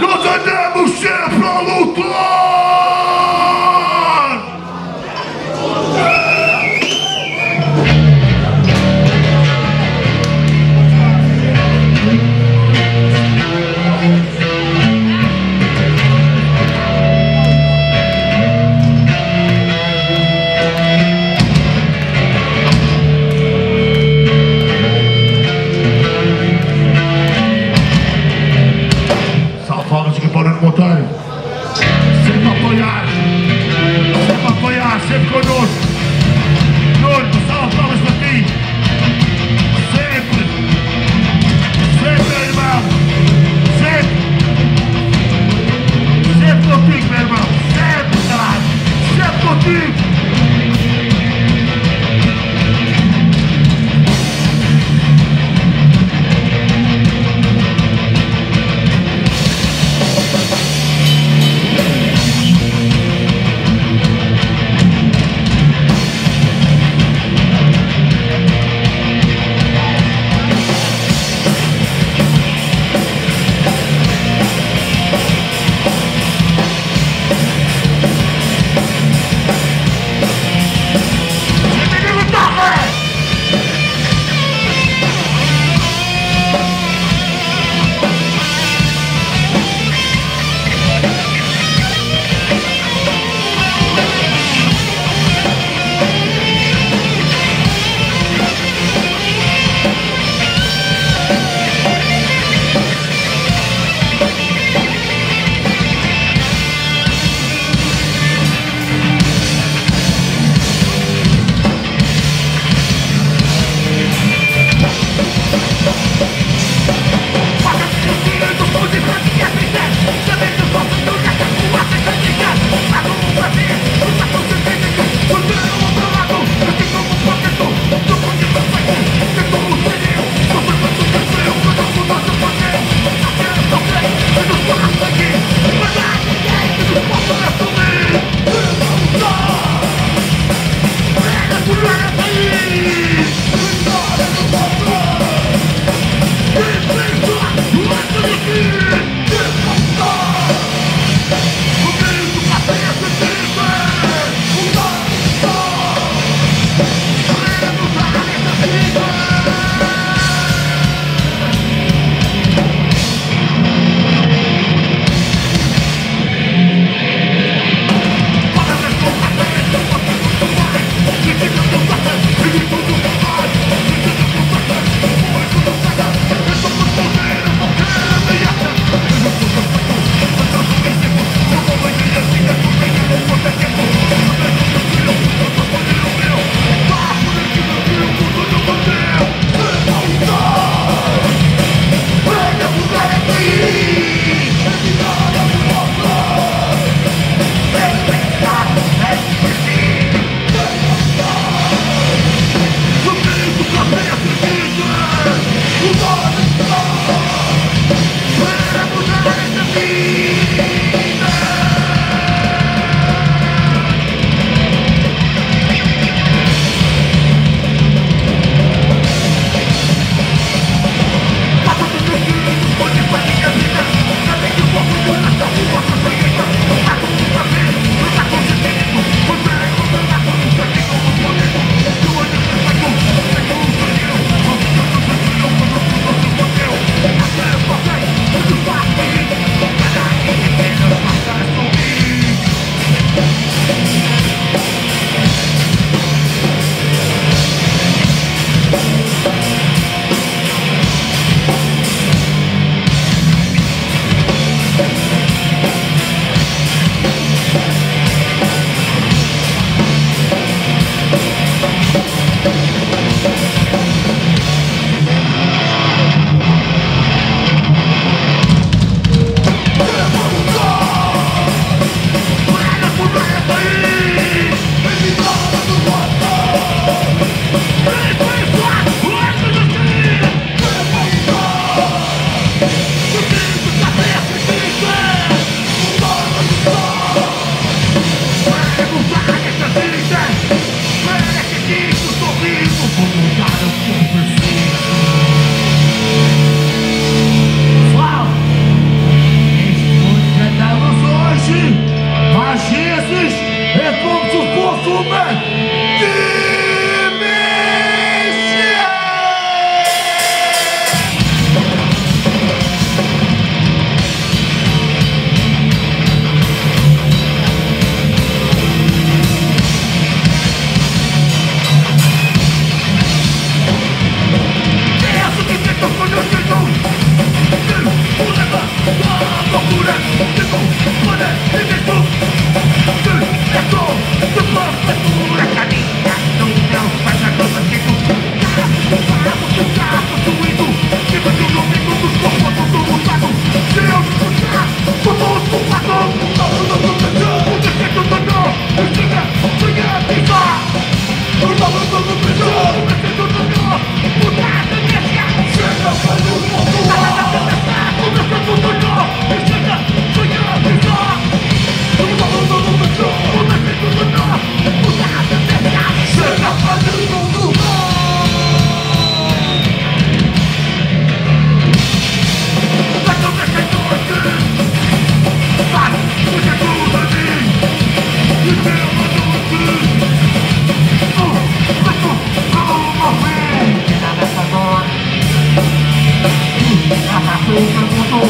Nós andamos sempre a lutar! นะคะเพื่นเข้า